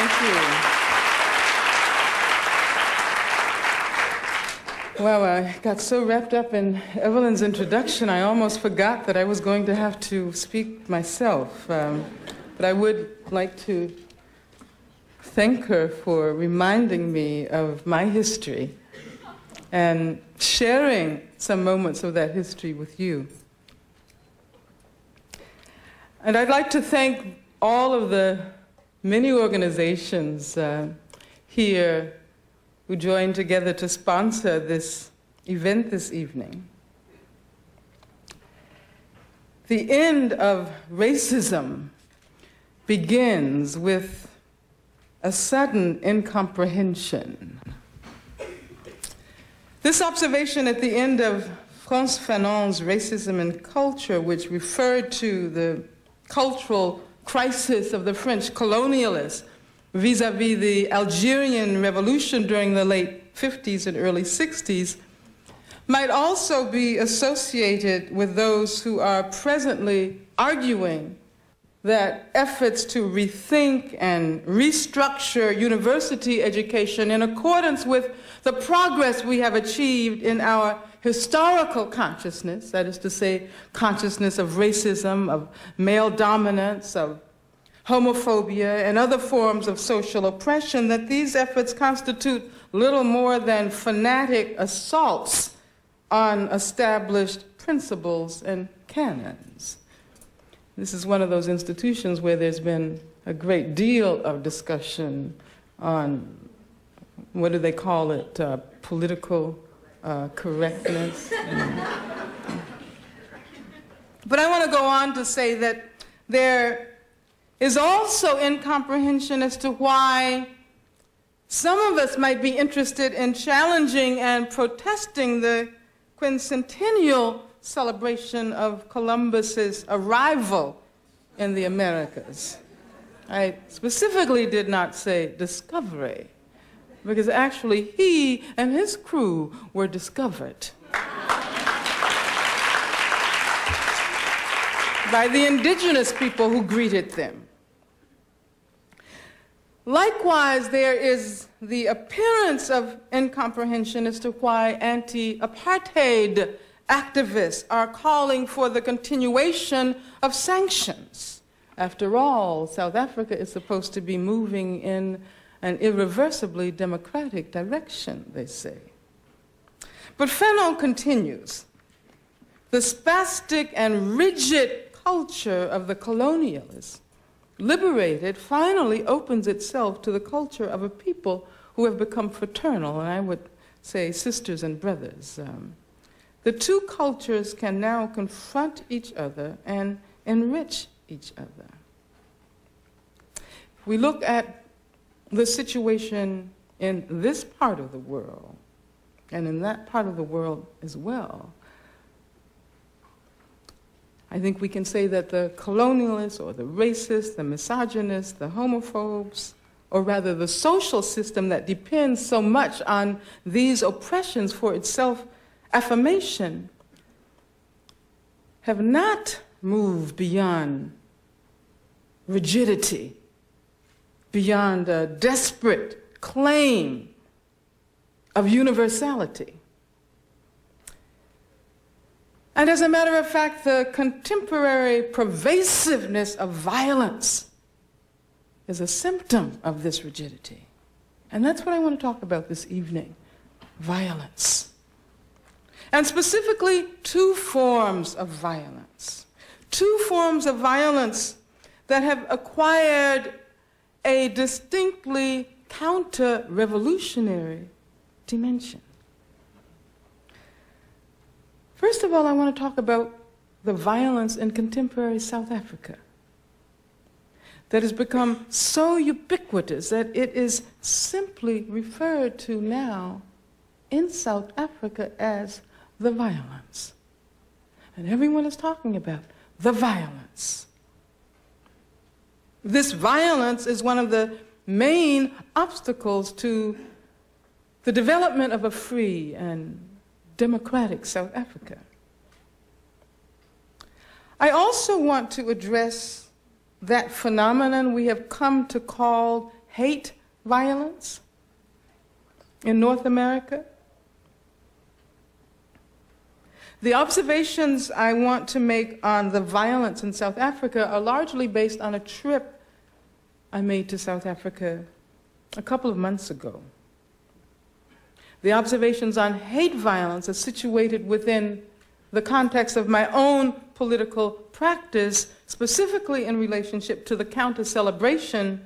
Thank you. Well, I got so wrapped up in Evelyn's introduction, I almost forgot that I was going to have to speak myself. Um, but I would like to thank her for reminding me of my history and sharing some moments of that history with you. And I'd like to thank all of the many organizations uh, here who joined together to sponsor this event this evening. The end of racism begins with a sudden incomprehension. This observation at the end of Frantz Fanon's Racism and Culture, which referred to the cultural crisis of the French colonialists vis a vis the Algerian Revolution during the late 50s and early 60s, might also be associated with those who are presently arguing that efforts to rethink and restructure university education in accordance with the progress we have achieved in our historical consciousness, that is to say, consciousness of racism, of male dominance, of homophobia, and other forms of social oppression, that these efforts constitute little more than fanatic assaults on established principles and canons. This is one of those institutions where there's been a great deal of discussion on what do they call it, uh, political uh, correctness. but I want to go on to say that there is also incomprehension as to why some of us might be interested in challenging and protesting the quincentennial celebration of Columbus's arrival in the Americas. I specifically did not say discovery because actually he and his crew were discovered by the indigenous people who greeted them. Likewise, there is the appearance of incomprehension as to why anti apartheid activists are calling for the continuation of sanctions. After all, South Africa is supposed to be moving in an irreversibly democratic direction, they say. But Fanon continues the spastic and rigid culture of the colonialists, liberated, finally opens itself to the culture of a people who have become fraternal, and I would say sisters and brothers. Um, the two cultures can now confront each other and enrich each other. We look at the situation in this part of the world and in that part of the world as well, I think we can say that the colonialists or the racists, the misogynists, the homophobes, or rather the social system that depends so much on these oppressions for its self affirmation, have not moved beyond rigidity beyond a desperate claim of universality. And as a matter of fact, the contemporary pervasiveness of violence is a symptom of this rigidity. And that's what I want to talk about this evening violence. And specifically, two forms of violence. Two forms of violence that have acquired a distinctly counter revolutionary dimension. First of all, I want to talk about the violence in contemporary South Africa that has become so ubiquitous that it is simply referred to now in South Africa as the violence. And everyone is talking about the violence. This violence is one of the main obstacles to the development of a free and democratic South Africa. I also want to address that phenomenon we have come to call hate violence in North America? The observations I want to make on the violence in South Africa are largely based on a trip I made to South Africa a couple of months ago. The observations on hate violence are situated within the context of my own political practice, specifically in relationship to the counter celebration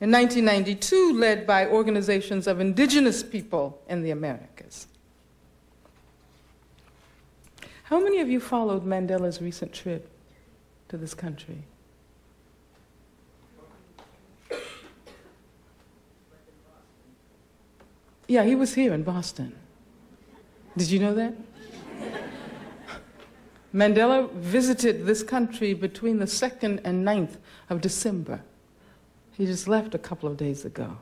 in 1992 led by organizations of indigenous people in the Americas. How many of you followed Mandela's recent trip to this country? Yeah, he was here in Boston. Did you know that? Mandela visited this country between the 2nd and 9th of December. He just left a couple of days ago.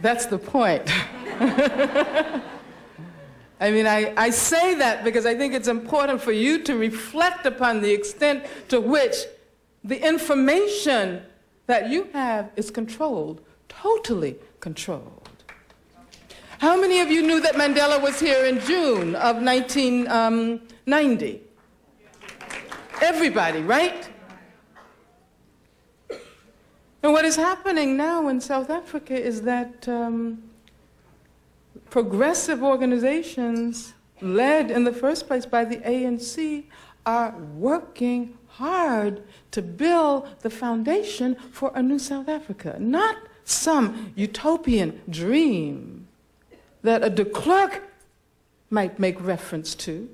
That's the point. I mean, I, I say that because I think it's important for you to reflect upon the extent to which the information that you have is controlled, totally controlled. How many of you knew that Mandela was here in June of 1990? Um, Everybody, right? And what is happening now in South Africa is that um, progressive organizations, led in the first place by the ANC, are working hard to build the foundation for a new South Africa, not some utopian dream that a de Klerk might make reference to.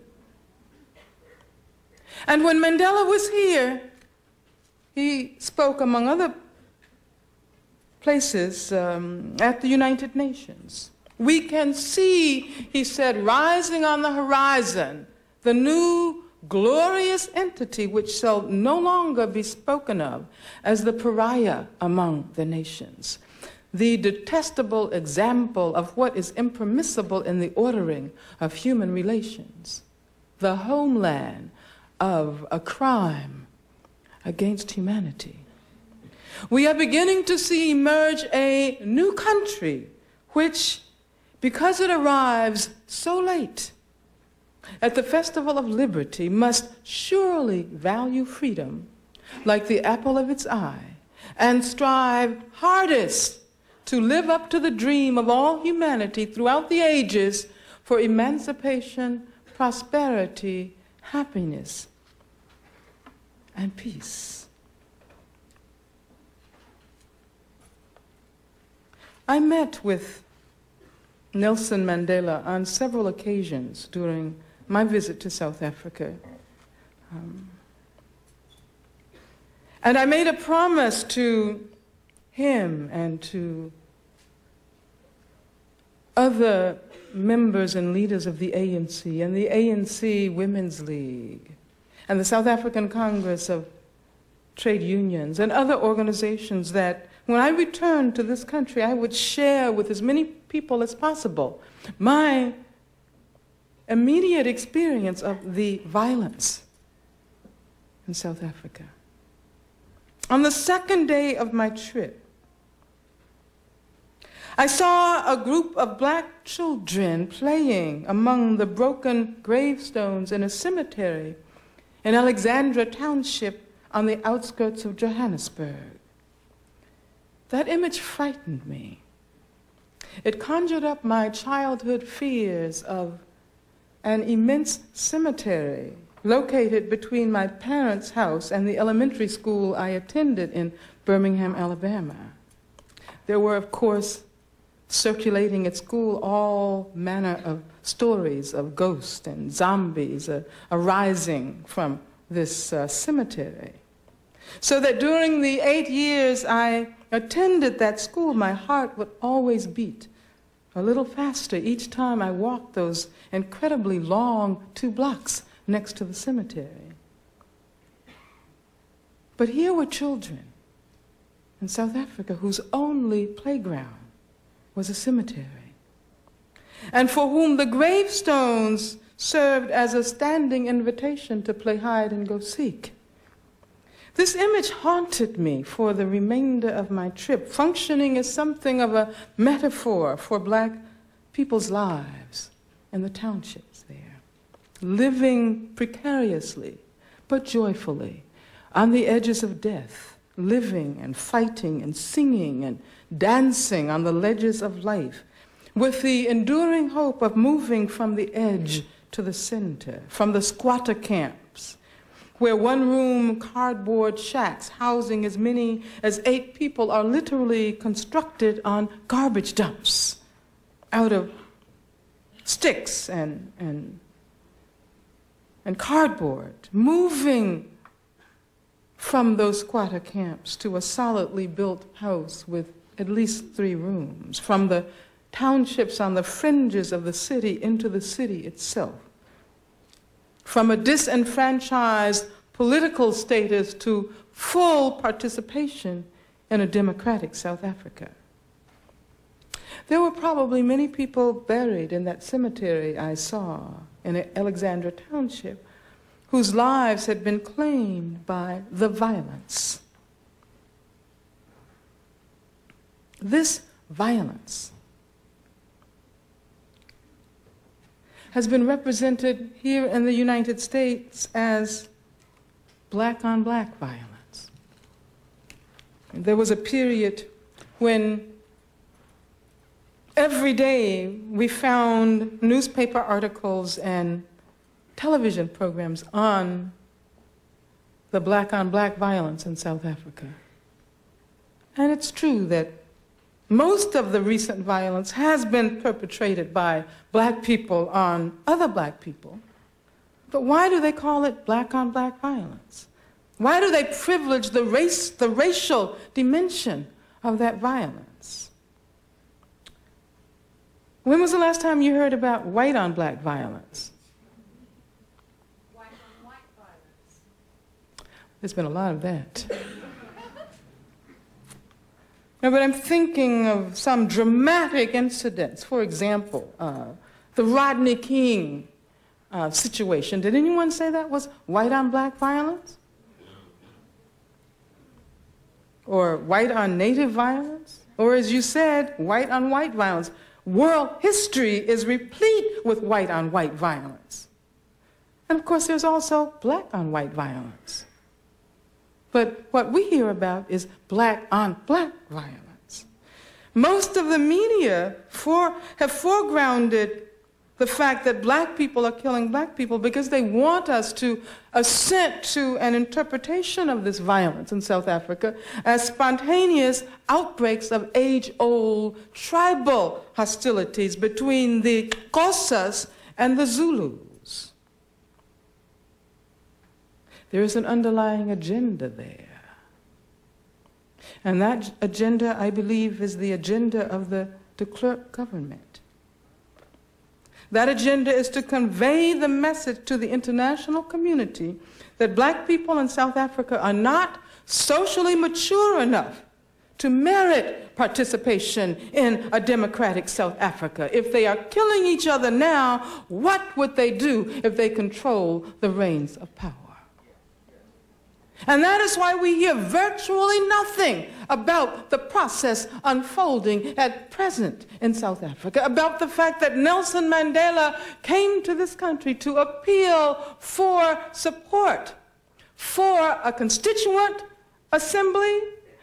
And when Mandela was here, he spoke, among other places, um, at the United Nations. We can see, he said, rising on the horizon, the new glorious entity which shall no longer be spoken of as the pariah among the nations, the detestable example of what is impermissible in the ordering of human relations, the homeland of a crime against humanity. We are beginning to see emerge a new country which because it arrives so late at the Festival of Liberty, must surely value freedom like the apple of its eye and strive hardest to live up to the dream of all humanity throughout the ages for emancipation, prosperity, happiness, and peace. I met with Nelson Mandela on several occasions during my visit to South Africa. Um, and I made a promise to him and to other members and leaders of the ANC and the ANC Women's League and the South African Congress of Trade Unions and other organizations that when I returned to this country, I would share with as many people as possible my immediate experience of the violence in South Africa. On the second day of my trip, I saw a group of black children playing among the broken gravestones in a cemetery in Alexandra Township on the outskirts of Johannesburg. That image frightened me. It conjured up my childhood fears of an immense cemetery located between my parents' house and the elementary school I attended in Birmingham, Alabama. There were, of course, circulating at school all manner of stories of ghosts and zombies uh, arising from this uh, cemetery. So that during the eight years I attended that school, my heart would always beat a little faster each time I walked those incredibly long two blocks next to the cemetery. But here were children in South Africa whose only playground was a cemetery, and for whom the gravestones served as a standing invitation to play hide and go seek. This image haunted me for the remainder of my trip, functioning as something of a metaphor for black people's lives in the townships there, living precariously but joyfully on the edges of death, living and fighting and singing and dancing on the ledges of life, with the enduring hope of moving from the edge to the center, from the squatter camps, where one room cardboard shacks housing as many as eight people are literally constructed on garbage dumps out of sticks and, and, and cardboard, moving from those squatter camps to a solidly built house with at least three rooms, from the townships on the fringes of the city into the city itself, from a disenfranchised political status to full participation in a democratic South Africa. There were probably many people buried in that cemetery I saw in Alexandra Township whose lives had been claimed by the violence. This violence has been represented here in the United States as black on black violence. There was a period when every day we found newspaper articles and television programs on the black on black violence in South Africa. And it's true that most of the recent violence has been perpetrated by black people on other black people. But why do they call it black on black violence? Why do they privilege the race, the racial dimension of that violence? When was the last time you heard about white on black violence? White on white violence. There's been a lot of that. No, but I'm thinking of some dramatic incidents. For example, uh, the Rodney King uh, situation. Did anyone say that was white on black violence? Or white on native violence? Or, as you said, white on white violence. World history is replete with white on white violence. And of course, there's also black on white violence. But what we hear about is black on black violence. Most of the media for, have foregrounded the fact that black people are killing black people because they want us to assent to an interpretation of this violence in South Africa as spontaneous outbreaks of age old tribal hostilities between the Xhosas and the Zulus. There is an underlying agenda there. And that agenda, I believe, is the agenda of the de Klerk government. That agenda is to convey the message to the international community that black people in South Africa are not socially mature enough to merit participation in a democratic South Africa. If they are killing each other now, what would they do if they control the reins of power? And that is why we hear virtually nothing about the process unfolding at present in South Africa, about the fact that Nelson Mandela came to this country to appeal for support for a constituent assembly,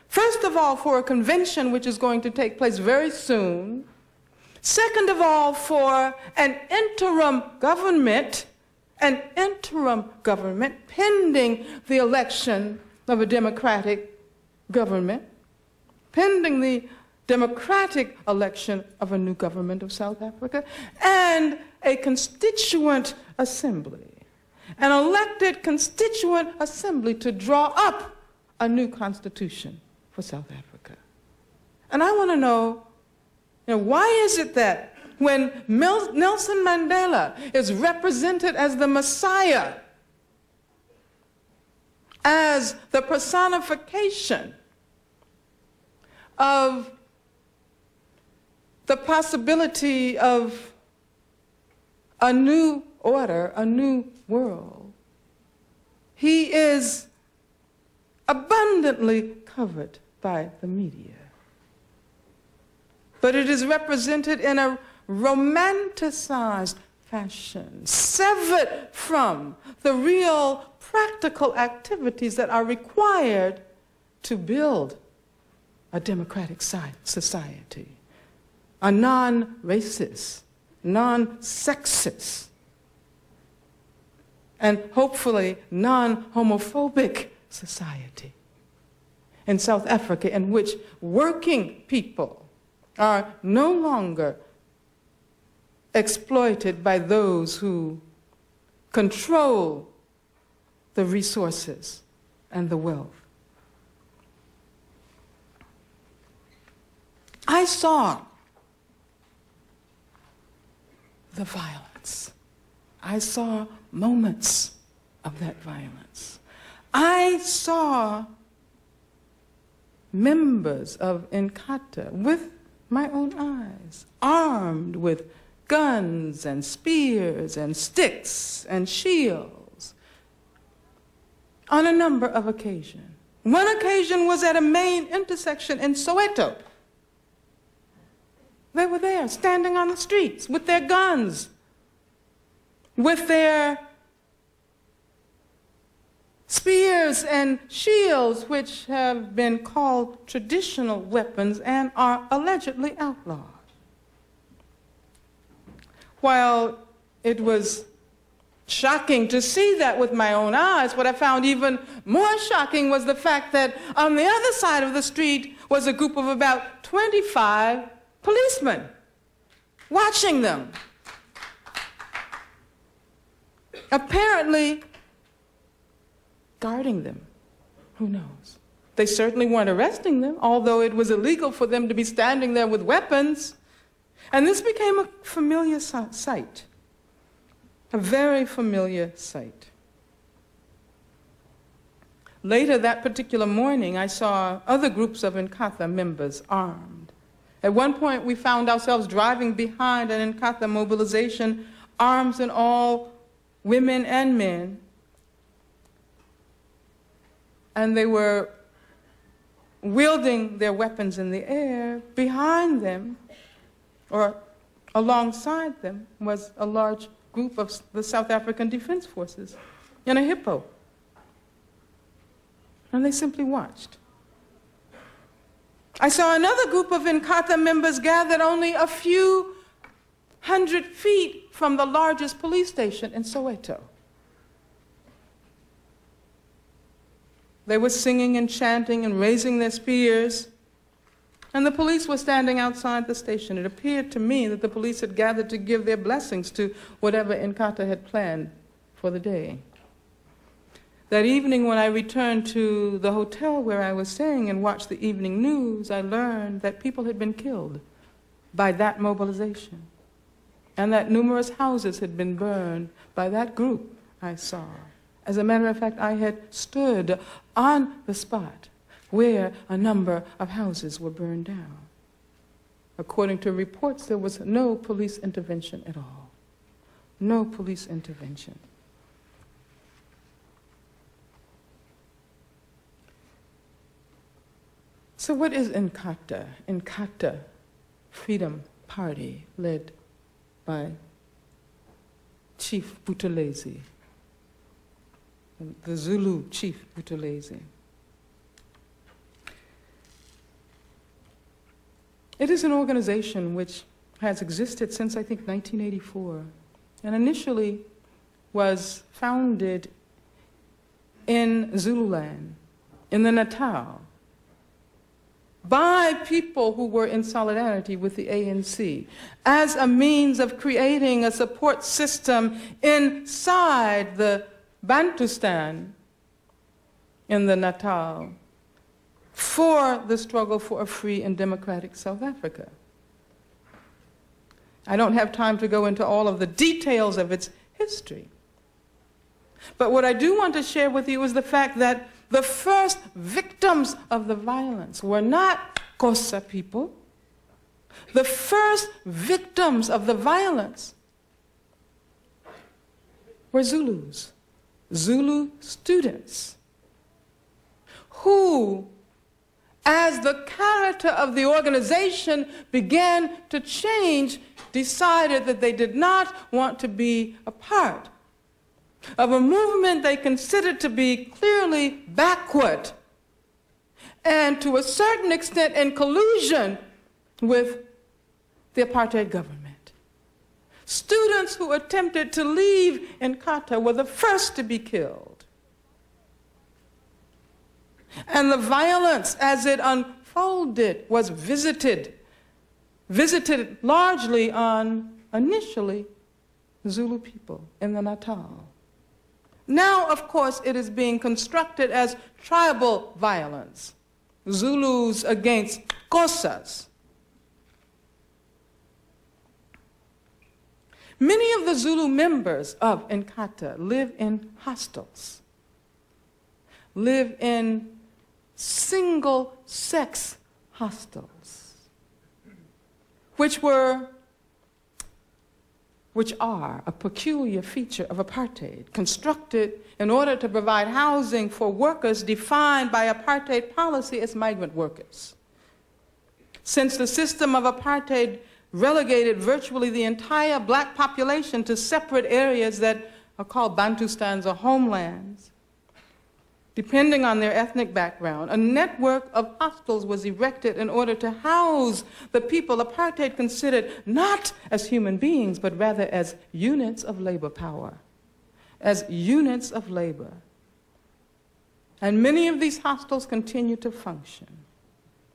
first of all, for a convention which is going to take place very soon, second of all, for an interim government an interim government pending the election of a democratic government, pending the democratic election of a new government of South Africa, and a constituent assembly, an elected constituent assembly to draw up a new constitution for South Africa. And I want to know, you know, why is it that when Nelson Mandela is represented as the Messiah, as the personification of the possibility of a new order, a new world. He is abundantly covered by the media. But it is represented in a romanticized fashion, severed from the real practical activities that are required to build a democratic society, a non racist, non sexist, and hopefully non homophobic society in South Africa in which working people are no longer exploited by those who control the resources and the wealth. I saw the violence. I saw moments of that violence. I saw members of Inkatha with my own eyes, armed with guns and spears and sticks and shields on a number of occasions. One occasion was at a main intersection in Soweto. They were there, standing on the streets with their guns, with their spears and shields, which have been called traditional weapons and are allegedly outlawed. While it was shocking to see that with my own eyes, what I found even more shocking was the fact that on the other side of the street was a group of about 25 policemen watching them. Apparently, guarding them. Who knows? They certainly weren't arresting them, although it was illegal for them to be standing there with weapons. And this became a familiar sight, a very familiar sight. Later that particular morning, I saw other groups of Inkatha members armed. At one point, we found ourselves driving behind an Inkatha mobilization, arms and all, women and men, and they were wielding their weapons in the air. Behind them, or alongside them, was a large group of the South African Defense Forces in a hippo. And they simply watched. I saw another group of Inkatha members gathered only a few hundred feet from the largest police station in Soweto. They were singing and chanting and raising their spears. And the police were standing outside the station. It appeared to me that the police had gathered to give their blessings to whatever Inkatha had planned for the day. That evening, when I returned to the hotel where I was staying and watched the evening news, I learned that people had been killed by that mobilization, and that numerous houses had been burned by that group I saw. As a matter of fact, I had stood on the spot where a number of houses were burned down. According to reports, there was no police intervention at all. No police intervention. So, what is Inkatha? Inkatha Freedom Party, led by Chief Buthelezi the Zulu chief Buthelezi. It is an organization which has existed since I think 1984 and initially was founded in Zululand, in the Natal, by people who were in solidarity with the ANC as a means of creating a support system inside the Bantustan in the Natal for the struggle for a free and democratic South Africa. I don't have time to go into all of the details of its history. But what I do want to share with you is the fact that the first victims of the violence were not Xhosa people. The first victims of the violence were Zulus. Zulu students who, as the character of the organization began to change, decided that they did not want to be a part of a movement they considered to be clearly backward and to a certain extent in collusion with the apartheid government. Students who attempted to leave Inkatha were the first to be killed. And the violence as it unfolded was visited, visited largely on initially Zulu people in the Natal. Now, of course, it is being constructed as tribal violence. Zulus against Xhosas. Many of the Zulu members of Inkatha live in hostels, live in single sex hostels, which were which are a peculiar feature of apartheid, constructed in order to provide housing for workers defined by apartheid policy as migrant workers. Since the system of apartheid relegated virtually the entire black population to separate areas that are called Bantustans or homelands, depending on their ethnic background. A network of hostels was erected in order to house the people apartheid considered not as human beings, but rather as units of labor power, as units of labor. And many of these hostels continue to function.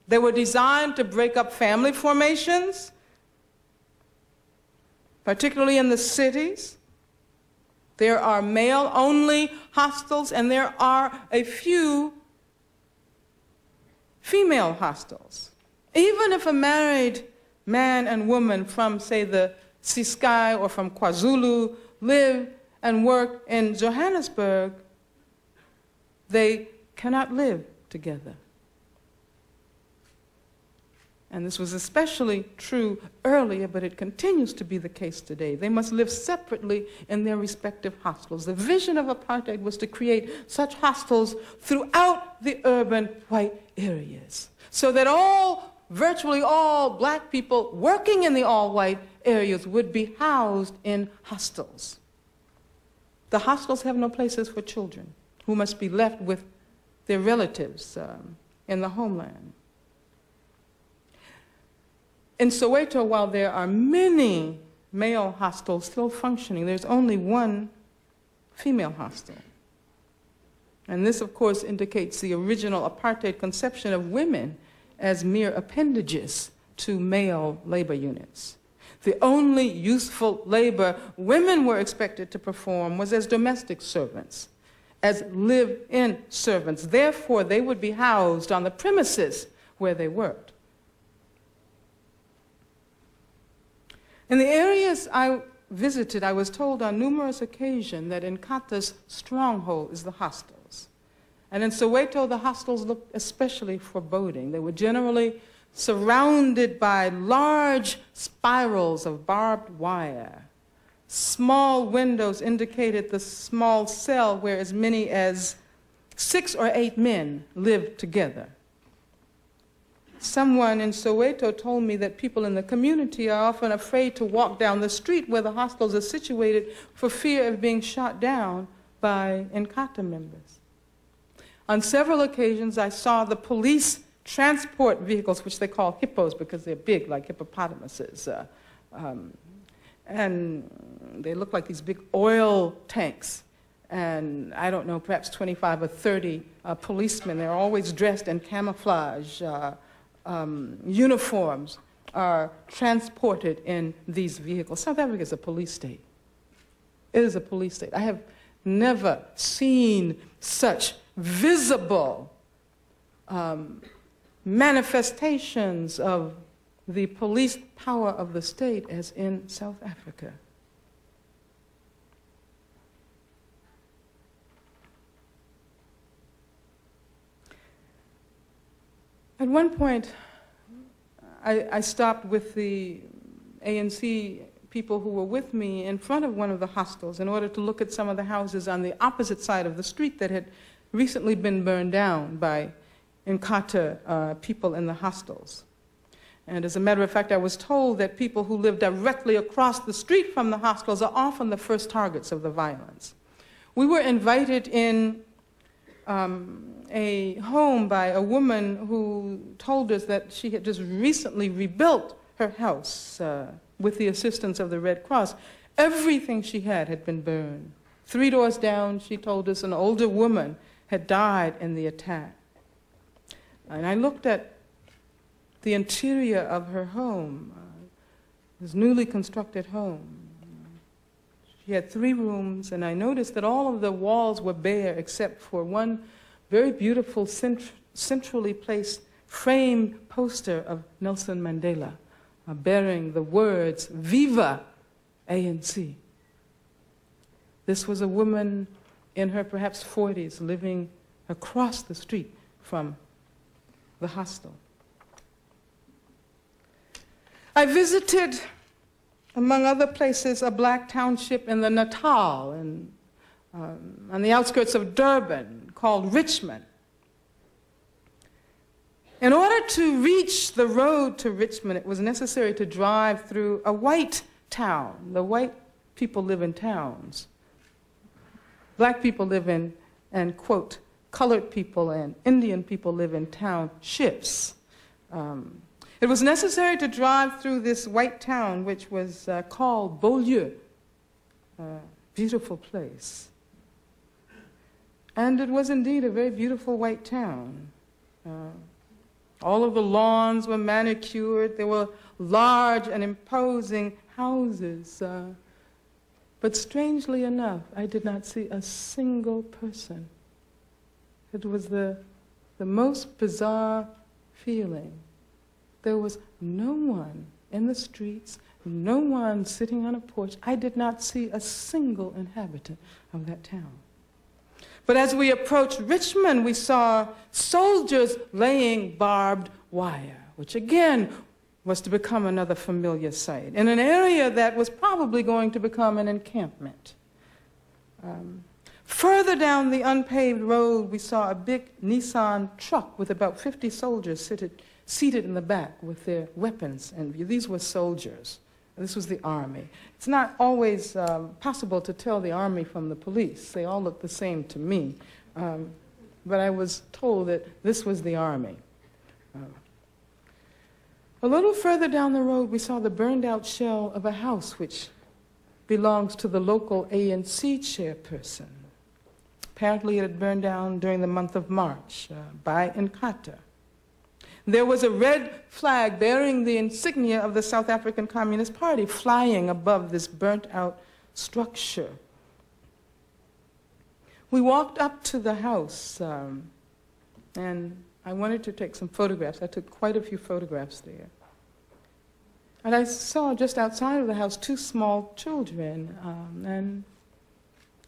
They were designed to break up family formations, particularly in the cities there are male only hostels, and there are a few female hostels. Even if a married man and woman from, say, the Ciskei or from KwaZulu live and work in Johannesburg, they cannot live together. And this was especially true earlier, but it continues to be the case today. They must live separately in their respective hostels. The vision of apartheid was to create such hostels throughout the urban white areas so that all, virtually all black people working in the all white areas would be housed in hostels. The hostels have no places for children who must be left with their relatives um, in the homeland. In Soweto, while there are many male hostels still functioning, there's only one female hostel. And this, of course, indicates the original apartheid conception of women as mere appendages to male labor units. The only useful labor women were expected to perform was as domestic servants, as live in servants. Therefore, they would be housed on the premises where they worked. In the areas I visited, I was told on numerous occasions that Inkatha's stronghold is the hostels. And in Soweto, the hostels looked especially foreboding. They were generally surrounded by large spirals of barbed wire. Small windows indicated the small cell where as many as six or eight men lived together. Someone in Soweto told me that people in the community are often afraid to walk down the street where the hostels are situated for fear of being shot down by Inkatha members. On several occasions, I saw the police transport vehicles, which they call hippos because they're big, like hippopotamuses. Uh, um, and they look like these big oil tanks. And I don't know, perhaps 25 or 30 uh, policemen. They're always dressed in camouflage. Uh, um, uniforms are transported in these vehicles. South Africa is a police state. It is a police state. I have never seen such visible um, manifestations of the police power of the state as in South Africa. At one point, I, I, stopped with the ANC people who were with me in front of one of the hostels in order to look at some of the houses on the opposite side of the street that had recently been burned down by Inkatha uh, people in the hostels. And as a matter of fact, I was told that people who live directly across the street from the hostels are often the first targets of the violence. We were invited in um, a home by a woman who told us that she had just recently rebuilt her house uh, with the assistance of the Red Cross. Everything she had had been burned. Three doors down, she told us, an older woman had died in the attack. And I looked at the interior of her home, uh, this newly constructed home. She had three rooms, and I noticed that all of the walls were bare except for one very beautiful cent- centrally placed framed poster of Nelson Mandela uh, bearing the words Viva ANC. This was a woman in her perhaps 40s living across the street from the hostel. I visited, among other places, a black township in the Natal and um, on the outskirts of Durban called Richmond. In order to reach the road to Richmond, it was necessary to drive through a white town. The white people live in towns. Black people live in, and quote, colored people and Indian people live in townships. Um, it was necessary to drive through this white town, which was uh, called Beaulieu, a beautiful place. And it was indeed a very beautiful white town. Uh, all of the lawns were manicured. There were large and imposing houses. Uh, but strangely enough, I did not see a single person. It was the, the most bizarre feeling. There was no one in the streets, no one sitting on a porch. I did not see a single inhabitant of that town. But as we approached Richmond, we saw soldiers laying barbed wire, which again was to become another familiar sight in an area that was probably going to become an encampment. Um, further down the unpaved road, we saw a big Nissan truck with about 50 soldiers seated, seated in the back with their weapons And. These were soldiers. This was the army. It's not always um, possible to tell the army from the police. They all look the same to me. Um, but I was told that this was the army. Uh, a little further down the road, we saw the burned out shell of a house which belongs to the local ANC chairperson. Apparently, it had burned down during the month of March uh, by Inkatha. There was a red flag bearing the insignia of the South African Communist Party flying above this burnt out structure. We walked up to the house, um, and I wanted to take some photographs. I took quite a few photographs there. And I saw just outside of the house two small children, um, and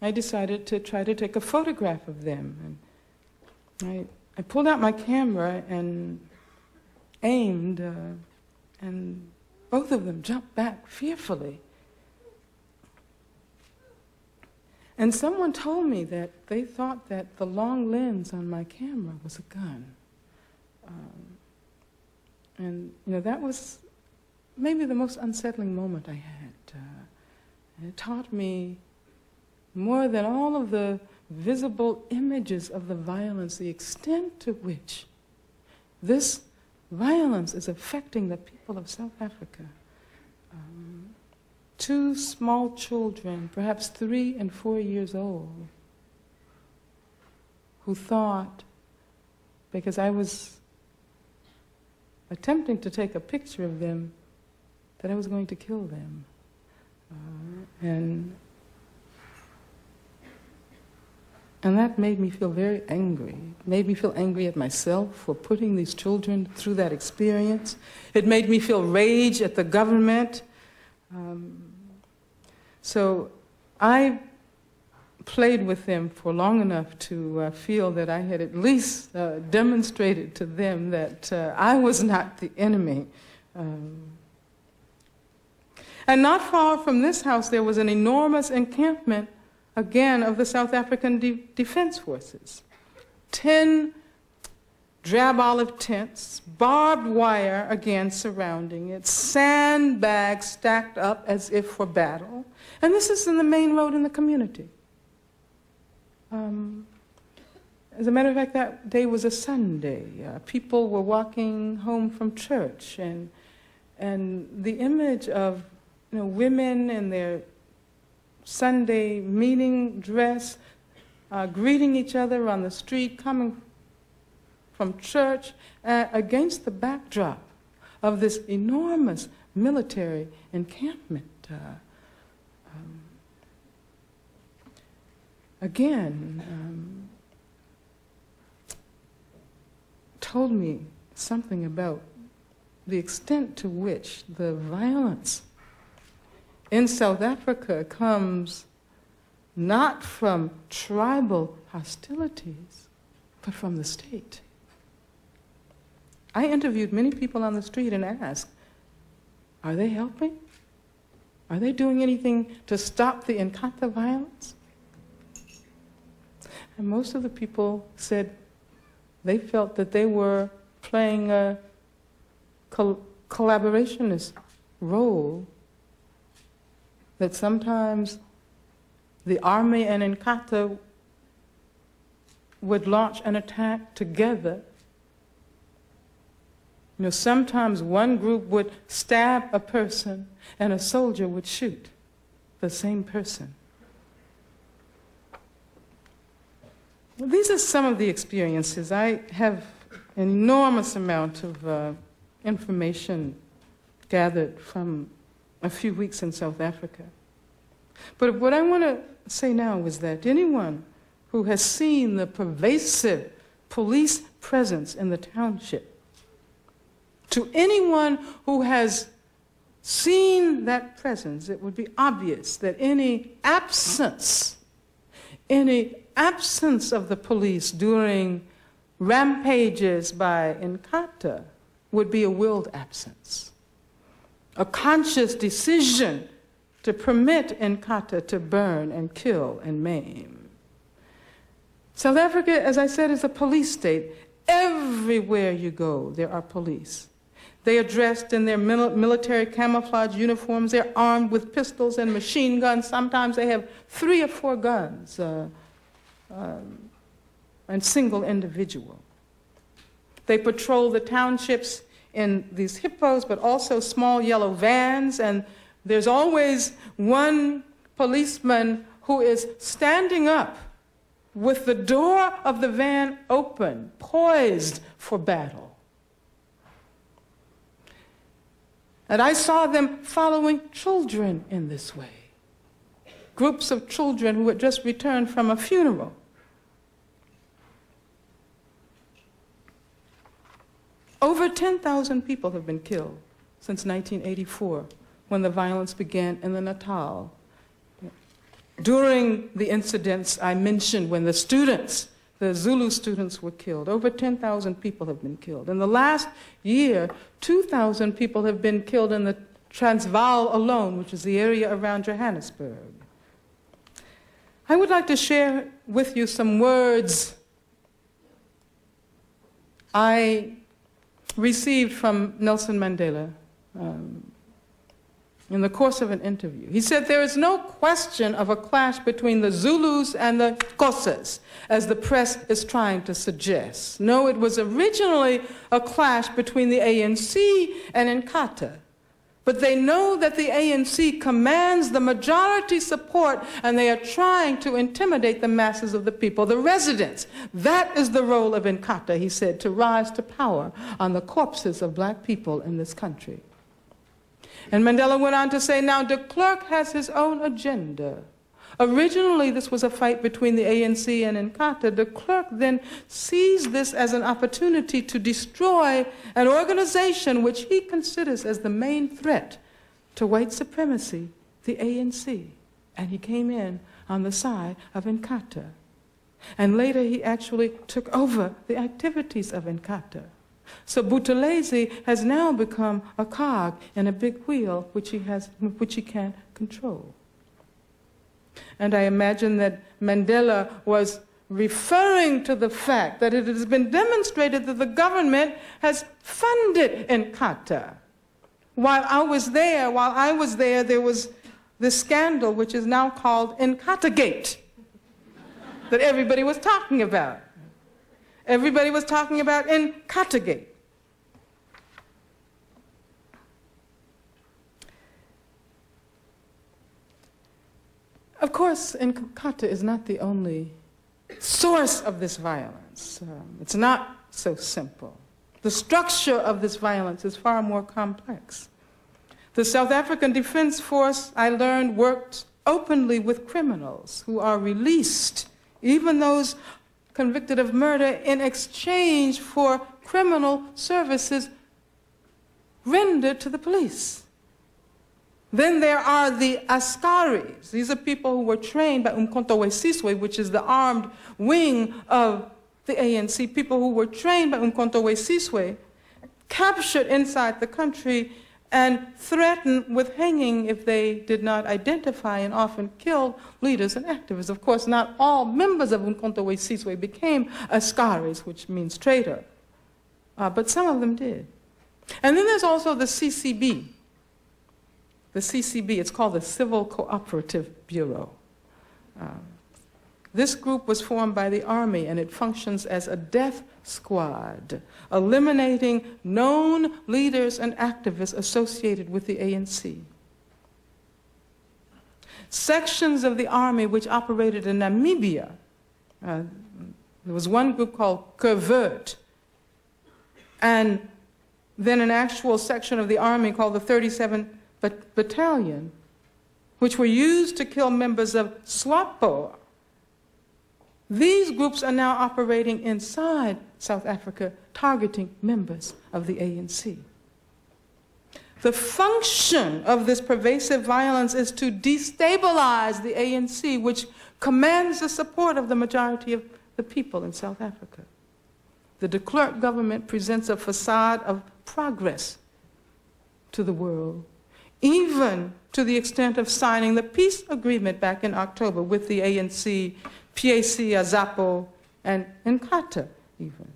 I decided to try to take a photograph of them. And I, I pulled out my camera and aimed, uh, and both of them jumped back fearfully. And someone told me that they thought that the long lens on my camera was a gun. Um, and, you know, that was maybe the most unsettling moment I had. Uh, it taught me more than all of the visible images of the violence, the extent to which this Violence is affecting the people of South Africa. Um, two small children, perhaps three and four years old, who thought, because I was attempting to take a picture of them, that I was going to kill them. Uh, and And that made me feel very angry. It made me feel angry at myself for putting these children through that experience. It made me feel rage at the government. Um, so I played with them for long enough to uh, feel that I had at least uh, demonstrated to them that uh, I was not the enemy. Um, and not far from this house, there was an enormous encampment again of the South African de- Defense Forces. 10 drab olive tents, barbed wire again surrounding it, sandbags stacked up as if for battle. And this is in the main road in the community. Um, as a matter of fact, that day was a Sunday. Uh, people were walking home from church, and, and the image of you know, women in their Sunday meeting dress, uh, greeting each other on the street, coming from church uh, against the backdrop of this enormous military encampment. Uh, um, again, um, told me something about the extent to which the violence in South Africa comes not from tribal hostilities, but from the state. I interviewed many people on the street and asked, Are they helping? Are they doing anything to stop the Inkatha violence? And most of the people said they felt that they were playing a col- collaborationist role, that sometimes the army and Inkatha would launch an attack together you know, sometimes one group would stab a person and a soldier would shoot the same person. These are some of the experiences. I have an enormous amount of uh, information gathered from a few weeks in South Africa. But what I want to say now is that anyone who has seen the pervasive police presence in the township to anyone who has seen that presence, it would be obvious that any absence, any absence of the police during rampages by Inkatha would be a willed absence, a conscious decision to permit Inkatha to burn and kill and maim. South Africa, as I said, is a police state. Everywhere you go, there are police. They are dressed in their military camouflage uniforms. They're armed with pistols and machine guns. Sometimes they have three or four guns, uh, um, and single individual. They patrol the townships in these hippos, but also small yellow vans, and there's always one policeman who is standing up with the door of the van open, poised for battle. And I saw them following children in this way. Groups of children who had just returned from a funeral. Over 10,000 people have been killed since 1984 when the violence began in the Natal. During the incidents I mentioned, when the students the Zulu students were killed. Over 10,000 people have been killed. In the last year, 2,000 people have been killed in the Transvaal alone, which is the area around Johannesburg. I would like to share with you some words I received from Nelson Mandela. Um, in the course of an interview. He said, There is no question of a clash between the Zulus and the Xhosas, as the press is trying to suggest. No, it was originally a clash between the ANC and Inkatha. But they know that the ANC commands the majority support and they are trying to intimidate the masses of the people, the residents. That is the role of Inkatha, he said, to rise to power on the corpses of black people in this country. And Mandela went on to say, now de Klerk has his own agenda. Originally, this was a fight between the ANC and Inkatha. De Klerk then sees this as an opportunity to destroy an organization which he considers as the main threat to white supremacy, the ANC. And he came in on the side of Inkatha. And later, he actually took over the activities of Inkatha. So Buthelezi has now become a cog in a big wheel which he, has, which he can't control. And I imagine that Mandela was referring to the fact that it has been demonstrated that the government has funded Inkatha. While I was there, while I was there, there was this scandal which is now called Inkatha Gate that everybody was talking about. Everybody was talking about Inkatha Gate. Of course, Inkatha is not the only source of this violence. Um, it's not so simple. The structure of this violence is far more complex. The South African Defense Force, I learned, worked openly with criminals who are released, even those convicted of murder, in exchange for criminal services rendered to the police. Then there are the Askaris. These are people who were trained by Umkhonto we Sizwe, which is the armed wing of the ANC, people who were trained by Umkhonto we Sizwe, captured inside the country and threatened with hanging if they did not identify and often killed leaders and activists. Of course, not all members of Umkhonto we Sizwe became Askaris, which means traitor, uh, but some of them did. And then there's also the CCB, the CCB, it's called the Civil Cooperative Bureau. Um, this group was formed by the Army and it functions as a death squad, eliminating known leaders and activists associated with the ANC. Sections of the Army which operated in Namibia, uh, there was one group called Covert, and then an actual section of the Army called the 37 but battalion, which were used to kill members of SWAPO. These groups are now operating inside South Africa, targeting members of the ANC. The function of this pervasive violence is to destabilize the ANC, which commands the support of the majority of the people in South Africa. The de Klerk government presents a facade of progress to the world, even to the extent of signing the peace agreement back in October with the ANC, PAC, AZAPO, and Inkatha even.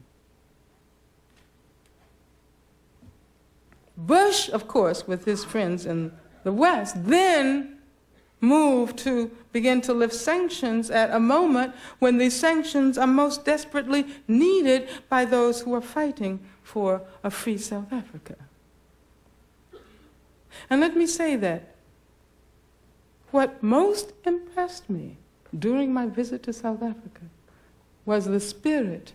Bush, of course, with his friends in the West, then moved to begin to lift sanctions at a moment when these sanctions are most desperately needed by those who are fighting for a free South Africa. And let me say that what most impressed me during my visit to South Africa was the spirit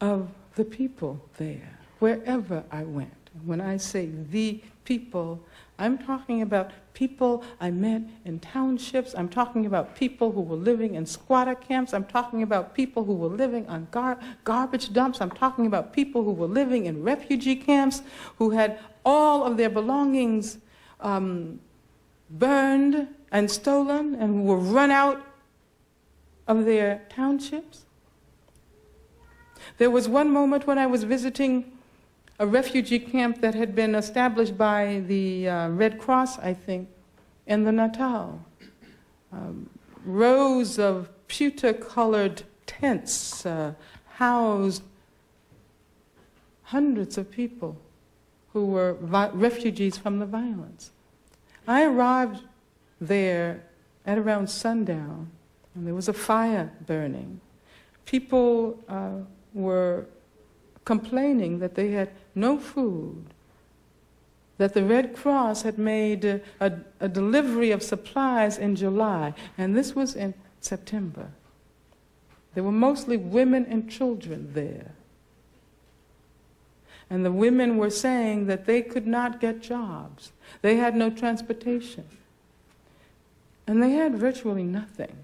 of the people there, wherever I went. When I say the people, I'm talking about people I met in townships. I'm talking about people who were living in squatter camps. I'm talking about people who were living on gar garbage dumps. I'm talking about people who were living in refugee camps, who had all of their belongings um, burned and stolen and were run out of their townships. There was one moment when I was visiting a refugee camp that had been established by the uh, Red Cross, I think, in the Natal. Um, rows of pewter colored tents uh, housed hundreds of people who were refugees from the violence. I arrived there at around sundown, and there was a fire burning. People uh, were complaining that they had no food, that the Red Cross had made a, a, a delivery of supplies in July, and this was in September. There were mostly women and children there. And the women were saying that they could not get jobs. They had no transportation. And they had virtually nothing.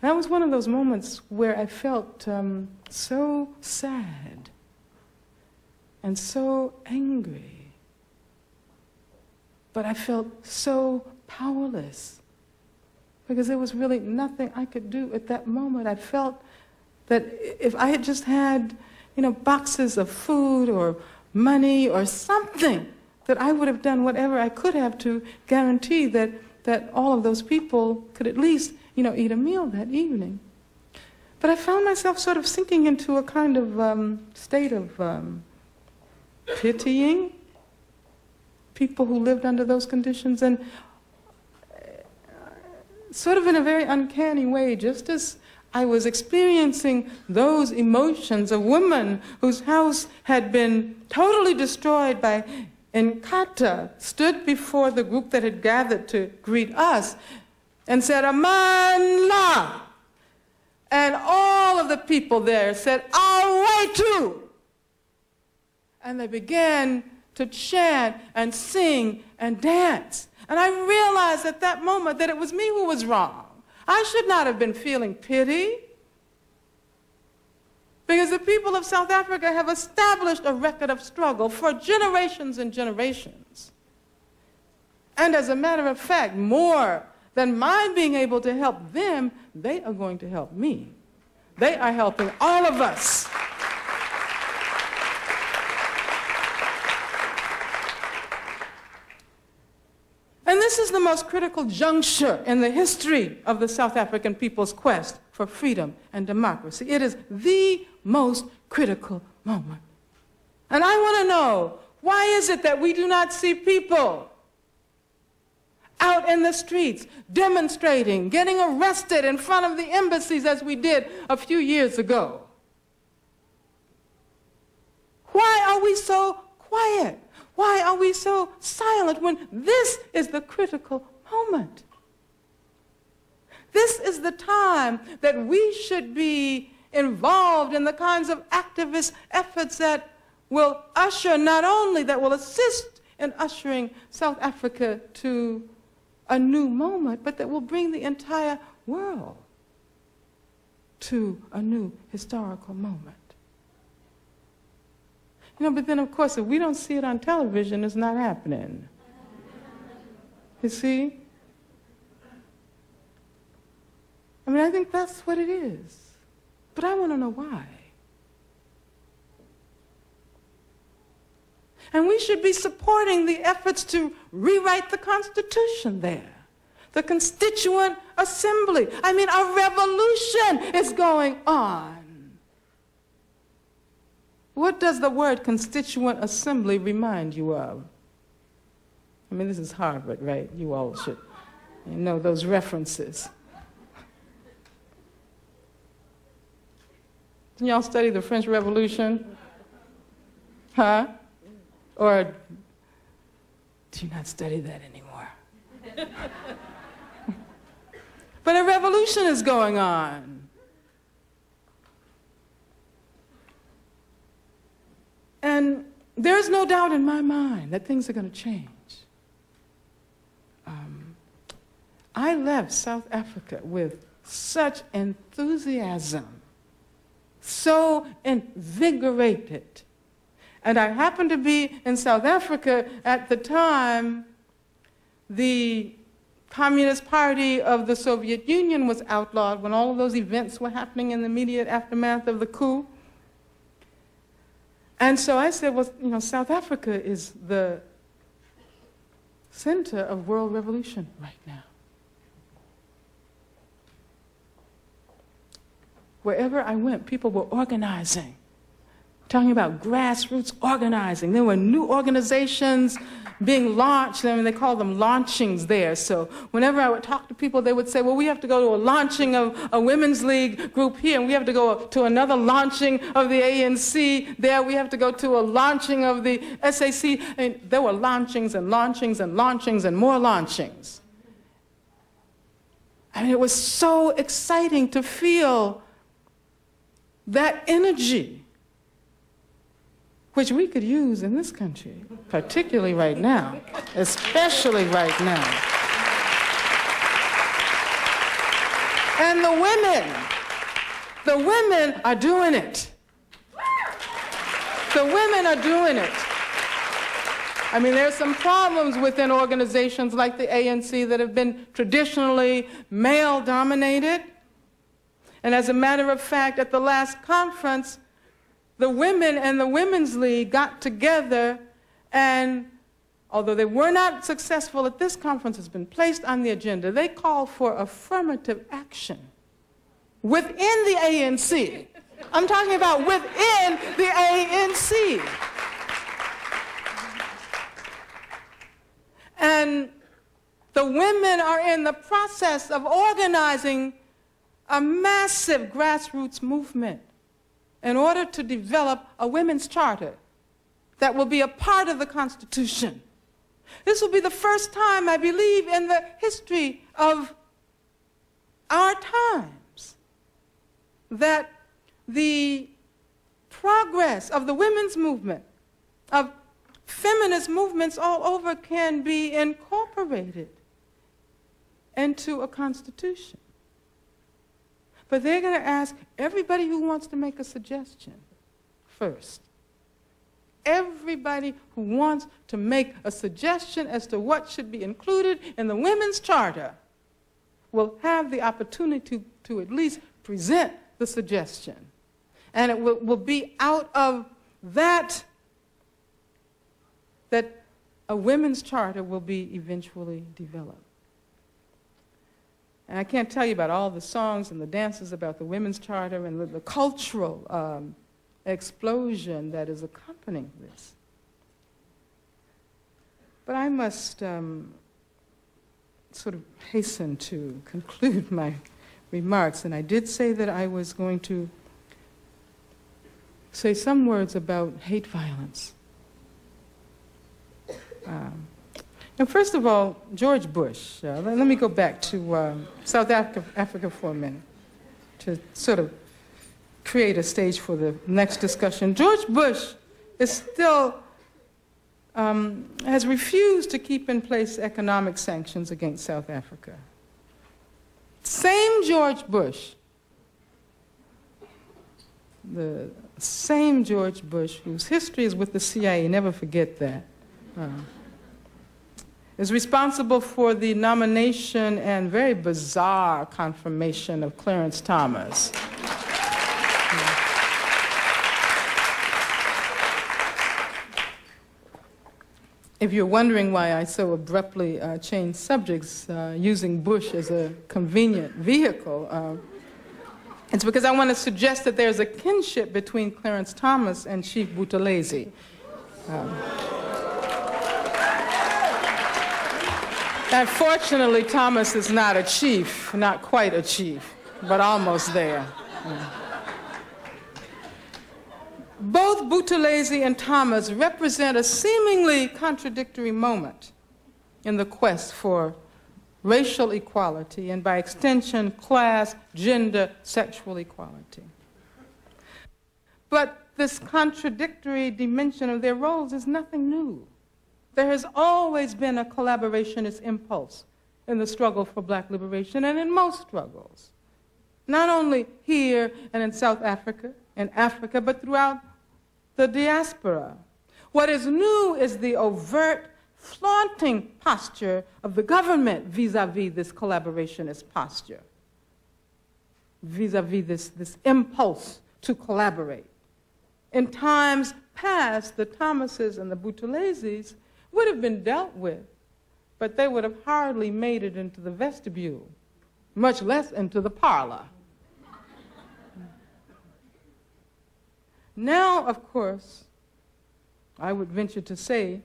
That was one of those moments where I felt um, so sad and so angry. But I felt so powerless because there was really nothing I could do at that moment. I felt that if I had just had you know, boxes of food or money or something that I would have done whatever I could have to guarantee that, that all of those people could at least, you know, eat a meal that evening. But I found myself sort of sinking into a kind of um, state of um, pitying people who lived under those conditions and uh, sort of in a very uncanny way, just as I was experiencing those emotions, a woman whose house had been totally destroyed by Inkatha stood before the group that had gathered to greet us and said, Amandla. And all of the people there said, Awethu. And they began to chant and sing and dance. And I realized at that moment that it was me who was wrong. I should not have been feeling pity. Because the people of South Africa have established a record of struggle for generations and generations. And as a matter of fact, more than my being able to help them, they are going to help me. They are helping all of us. And this is the most critical juncture in the history of the South African people's quest for freedom and democracy. It is the most critical moment. And I want to know, why is it that we do not see people out in the streets demonstrating, getting arrested in front of the embassies as we did a few years ago? Why are we so quiet? Why are we so silent when this is the critical moment? This is the time that we should be involved in the kinds of activist efforts that will usher, not only that will assist in ushering South Africa to a new moment, but that will bring the entire world to a new historical moment. You know, but then of course, if we don't see it on television, it's not happening. You see? I mean, I think that's what it is. But I want to know why. And we should be supporting the efforts to rewrite the Constitution there. The Constituent Assembly. I mean, a revolution is going on. What does the word constituent assembly remind you of? I mean, this is Harvard, right? You all should you know those references. Didn't y'all study the French Revolution? Huh? Or do you not study that anymore? but a revolution is going on. And there's no doubt in my mind that things are going to change. Um, I left South Africa with such enthusiasm, so invigorated. And I happened to be in South Africa at the time the Communist Party of the Soviet Union was outlawed when all of those events were happening in the immediate aftermath of the coup. And so I said, well, you know, South Africa is the center of world revolution right now. Wherever I went, people were organizing, talking about grassroots organizing. There were new organizations being launched. I mean, they call them launchings there. So whenever I would talk to people, they would say, well, we have to go to a launching of a women's league group here, and we have to go to another launching of the ANC there. We have to go to a launching of the SAC. And there were launchings and launchings and launchings and more launchings. I mean, it was so exciting to feel that energy which we could use in this country, particularly right now, especially right now. And the women, the women are doing it. The women are doing it. I mean, there's some problems within organizations like the ANC that have been traditionally male dominated. And as a matter of fact, at the last conference, the women and the Women's League got together and although they were not successful at this conference has been placed on the agenda, they called for affirmative action within the ANC. I'm talking about within the ANC. And the women are in the process of organizing a massive grassroots movement in order to develop a women's charter that will be a part of the Constitution. This will be the first time, I believe, in the history of our times that the progress of the women's movement, of feminist movements all over, can be incorporated into a constitution. But they're going to ask everybody who wants to make a suggestion first. Everybody who wants to make a suggestion as to what should be included in the Women's Charter will have the opportunity to, to at least present the suggestion. And it will, will be out of that that a women's charter will be eventually developed. And I can't tell you about all the songs and the dances about the Women's Charter and the, the cultural um, explosion that is accompanying this. But I must um, sort of hasten to conclude my remarks. And I did say that I was going to say some words about hate violence. Um, now, first of all, George Bush. Uh, let, let, me go back to uh, South Africa, Africa for a minute to sort of create a stage for the next discussion. George Bush is still um, has refused to keep in place economic sanctions against South Africa. Same George Bush, the same George Bush, whose history is with the CIA, never forget that. Uh, is responsible for the nomination and very bizarre confirmation of Clarence Thomas. If you're wondering why I so abruptly uh, changed subjects uh, using Bush as a convenient vehicle, uh, it's because I want to suggest that there's a kinship between Clarence Thomas and Chief Buthelezi. Um, Unfortunately, Thomas is not a chief, not quite a chief, but almost there. Both Buthelezi and Thomas represent a seemingly contradictory moment in the quest for racial equality and, by extension, class, gender, sexual equality. But this contradictory dimension of their roles is nothing new. There has always been a collaborationist impulse in the struggle for black liberation and in most struggles, not only here and in South Africa and Africa, but throughout the diaspora. What is new is the overt flaunting posture of the government vis-a-vis this collaborationist posture, vis-a-vis this, this impulse to collaborate. In times past, the Thomases and the Buthelezis would have been dealt with, but they would have hardly made it into the vestibule, much less into the parlor. Now, of course, I would venture to say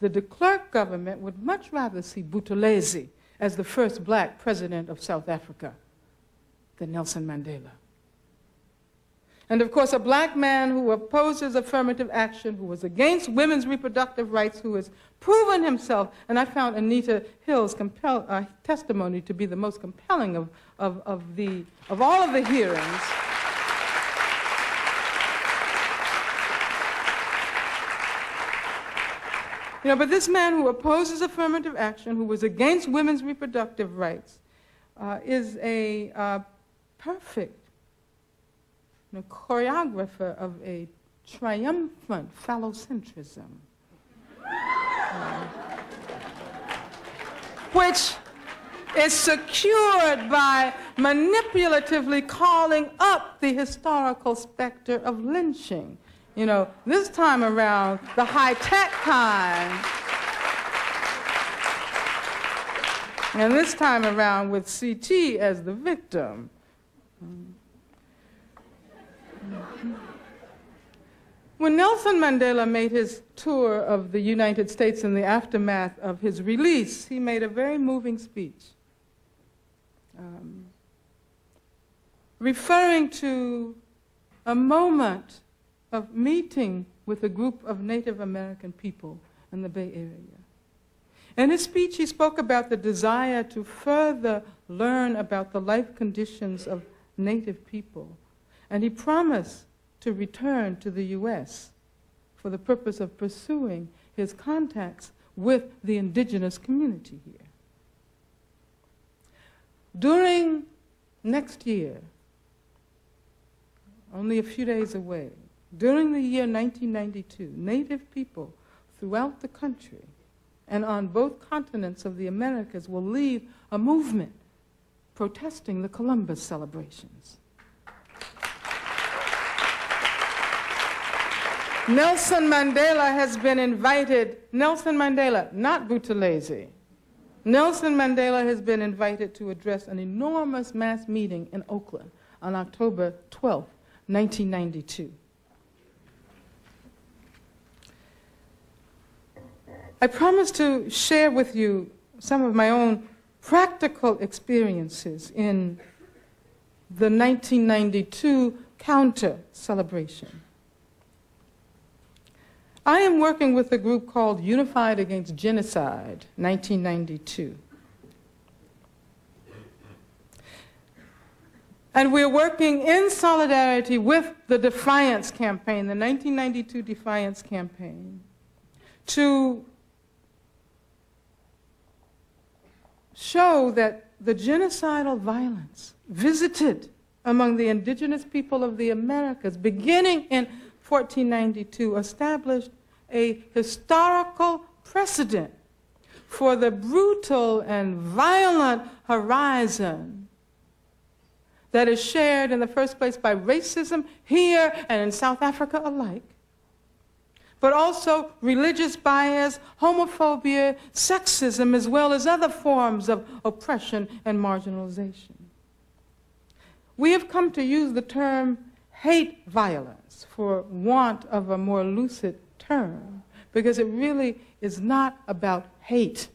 the de Klerk government would much rather see Buthelezi as the first black president of South Africa than Nelson Mandela. And of course, a black man who opposes affirmative action, who was against women's reproductive rights, who has proven himself. And I found Anita Hill's compel, uh, testimony to be the most compelling of, of, of, the, of all of the hearings. You know, but this man who opposes affirmative action, who was against women's reproductive rights, uh, is a uh, perfect the choreographer of a triumphant phallocentrism, uh, which is secured by manipulatively calling up the historical specter of lynching. You know, this time around, the high tech kind. And this time around with CT as the victim. When Nelson Mandela made his tour of the United States in the aftermath of his release, he made a very moving speech. Um, referring to a moment of meeting with a group of Native American people in the Bay Area. In his speech, he spoke about the desire to further learn about the life conditions of Native people, and he promised to return to the U.S. for the purpose of pursuing his contacts with the indigenous community here. During next year, only a few days away, during the year 1992, Native people throughout the country and on both continents of the Americas will lead a movement protesting the Columbus celebrations. Nelson Mandela has been invited, Nelson Mandela, not Buthelezi. Nelson Mandela has been invited to address an enormous mass meeting in Oakland on October 12, 1992. I promise to share with you some of my own practical experiences in the 1992 counter celebration. I am working with a group called Unified Against Genocide, 1992. And we're working in solidarity with the Defiance Campaign, the 1992 Defiance Campaign, to show that the genocidal violence visited among the indigenous people of the Americas, beginning in 1492 established a historical precedent for the brutal and violent horizon that is shared in the first place by racism here and in South Africa alike, but also religious bias, homophobia, sexism, as well as other forms of oppression and marginalization. We have come to use the term hate violence for want of a more lucid term because it really is not about hate.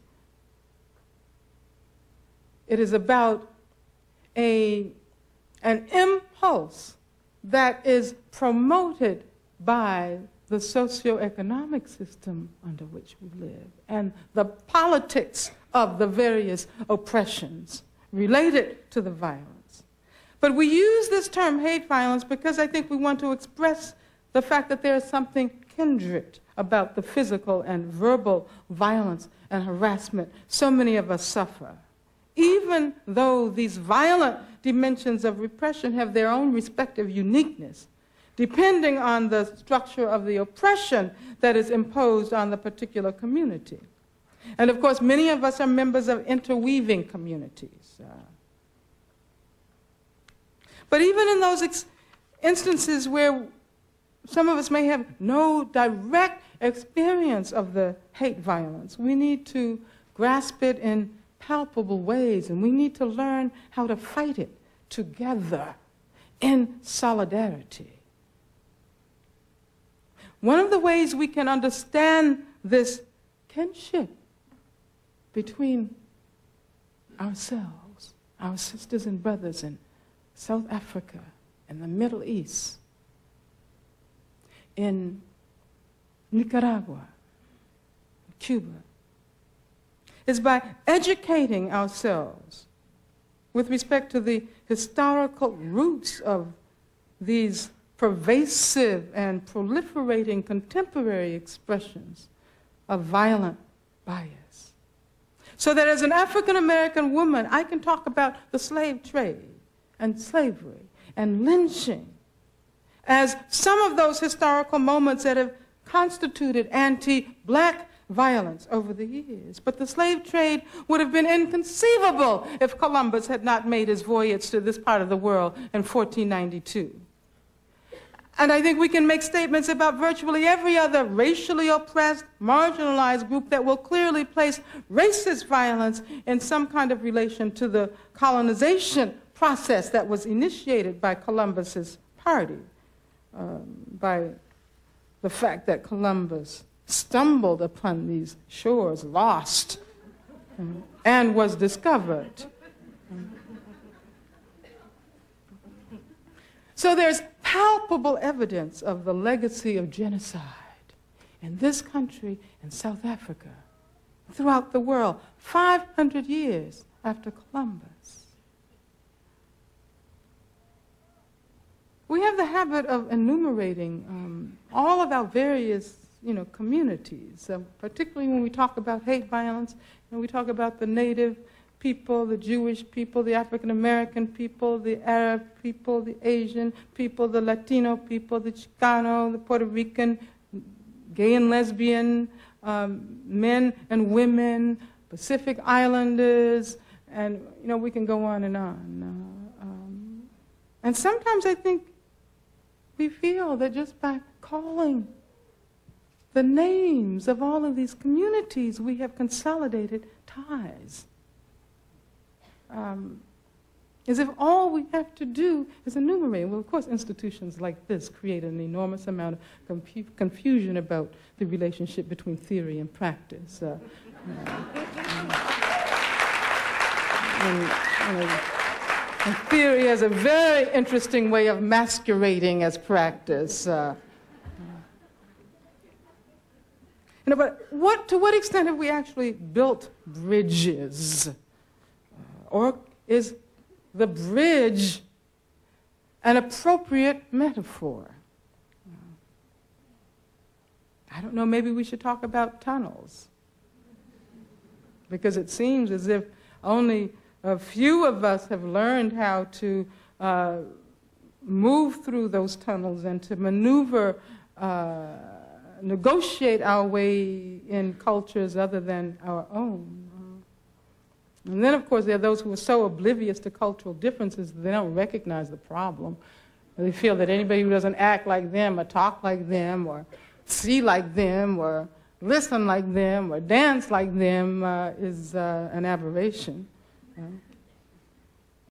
It is about a, an impulse that is promoted by the socioeconomic system under which we live and the politics of the various oppressions related to the violence. But we use this term hate violence because I think we want to express the fact that there is something kindred about the physical and verbal violence and harassment so many of us suffer. Even though these violent dimensions of repression have their own respective uniqueness, depending on the structure of the oppression that is imposed on the particular community. And of course, many of us are members of interweaving communities. Uh, but even in those instances where some of us may have no direct experience of the hate violence, we need to grasp it in palpable ways and we need to learn how to fight it together in solidarity. One of the ways we can understand this kinship between ourselves, our sisters and brothers, and South Africa, and the Middle East, in Nicaragua, Cuba, is by educating ourselves with respect to the historical roots of these pervasive and proliferating contemporary expressions of violent bias. So that as an African American woman, I can talk about the slave trade and slavery and lynching as some of those historical moments that have constituted anti-black violence over the years. But the slave trade would have been inconceivable if Columbus had not made his voyage to this part of the world in 1492. And I think we can make statements about virtually every other racially oppressed, marginalized group that will clearly place racist violence in some kind of relation to the colonization process that was initiated by Columbus's party, um, by the fact that Columbus stumbled upon these shores lost and was discovered. So there's palpable evidence of the legacy of genocide in this country and South Africa, throughout the world, 500 years after Columbus. We have the habit of enumerating um, all of our various you know, communities, uh, particularly when we talk about hate violence and we talk about the native people, the Jewish people, the African American people, the Arab people, the Asian people, the Latino people, the Chicano, the Puerto Rican, gay and lesbian, um, men and women, Pacific Islanders, and you know we can go on and on. Uh, um, and sometimes I think we feel that just by calling the names of all of these communities, we have consolidated ties. Um, as if all we have to do is enumerate. Well, of course, institutions like this create an enormous amount of confu confusion about the relationship between theory and practice. Uh, uh, and, and theory has a very interesting way of masquerading as practice. Uh, you know, but what, to what extent have we actually built bridges? Or is the bridge an appropriate metaphor? I don't know, maybe we should talk about tunnels. Because it seems as if only a few of us have learned how to uh, move through those tunnels and to maneuver, uh, negotiate our way in cultures other than our own. And then, of course, there are those who are so oblivious to cultural differences that they don't recognize the problem. They feel that anybody who doesn't act like them or talk like them or see like them or listen like them or dance like them uh, is uh, an aberration. Know?